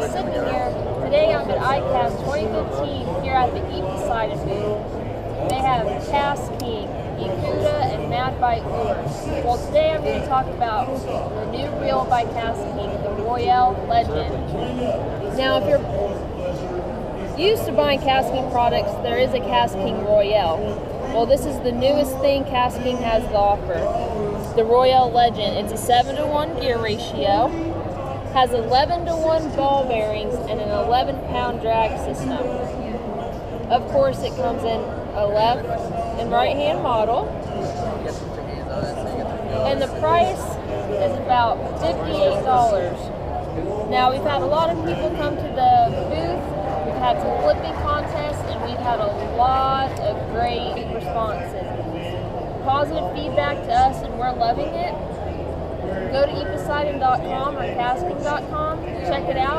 be sitting here. Today I'm at ICAST 2015 here at the Eposeidon booth. They have Task King, Ikuda, and MadBite Ur. Well, today I'm going to talk about the new reel by Task King, the Royale Legend. Now, if you're used to buying KastKing products, there is a KastKing Royale. Well, this is the newest thing KastKing has to offer. The Royale Legend. It's a 7 to 1 gear ratio has 11 to 1 ball bearings, and an 11 pound drag system. Of course, it comes in a left and right hand model. And the price is about $58. Now, we've had a lot of people come to the booth. We've had some flipping contests, and we've had a lot of great responses. Positive feedback to us, and we're loving it. Go to eposeidon.com or kastking.com, check it out.